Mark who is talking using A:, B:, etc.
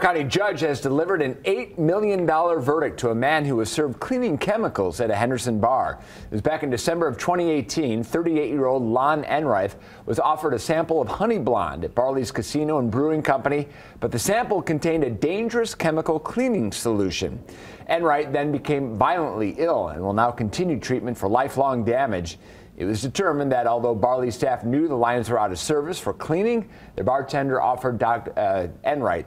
A: County judge has delivered an $8 million verdict to a man who was served cleaning chemicals at a Henderson bar. It was back in December of 2018. 38-year-old Lon Enright was offered a sample of Honey Blonde at Barley's Casino and Brewing Company, but the sample contained a dangerous chemical cleaning solution. Enright then became violently ill and will now continue treatment for lifelong damage. It was determined that although Barley staff knew the lines were out of service for cleaning, the bartender offered Dr. Uh, Enright